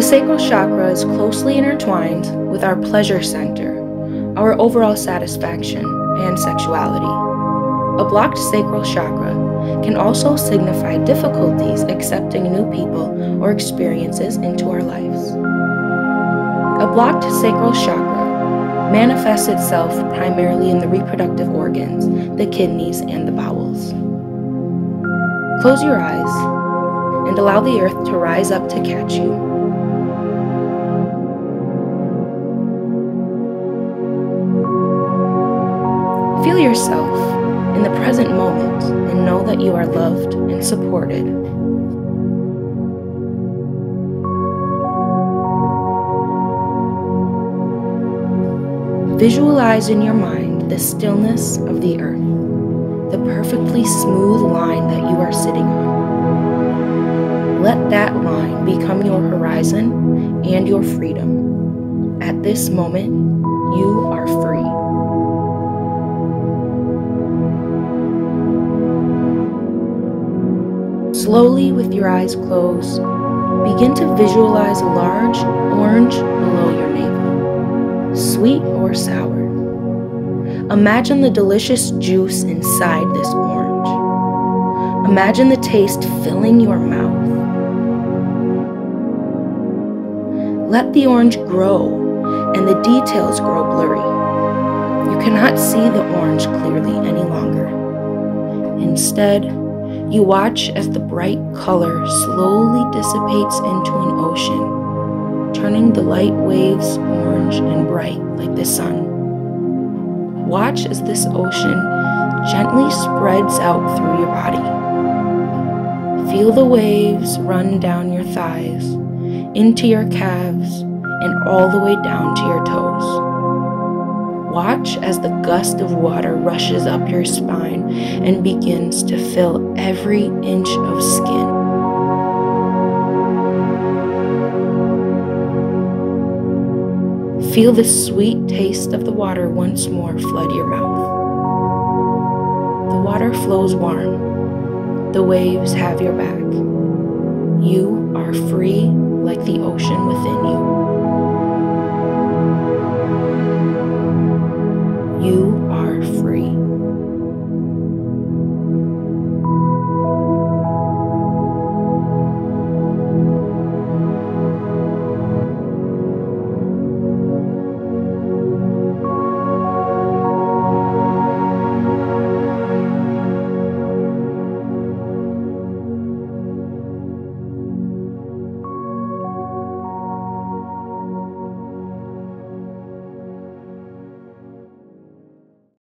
The sacral chakra is closely intertwined with our pleasure center, our overall satisfaction, and sexuality. A blocked sacral chakra can also signify difficulties accepting new people or experiences into our lives. A blocked sacral chakra manifests itself primarily in the reproductive organs, the kidneys, and the bowels. Close your eyes and allow the earth to rise up to catch you. Feel yourself in the present moment and know that you are loved and supported. Visualize in your mind the stillness of the earth, the perfectly smooth line that you are sitting on. Let that line become your horizon and your freedom. At this moment, you are free. Slowly, with your eyes closed, begin to visualize a large orange below your navel, sweet or sour. Imagine the delicious juice inside this orange. Imagine the taste filling your mouth. Let the orange grow and the details grow blurry. You cannot see the orange clearly any longer. Instead, you watch as the bright color slowly dissipates into an ocean, turning the light waves orange and bright like the sun. Watch as this ocean gently spreads out through your body. Feel the waves run down your thighs, into your calves, and all the way down to your toes. Watch as the gust of water rushes up your spine and begins to fill every inch of skin. Feel the sweet taste of the water once more flood your mouth. The water flows warm. The waves have your back. You are free like the ocean within you.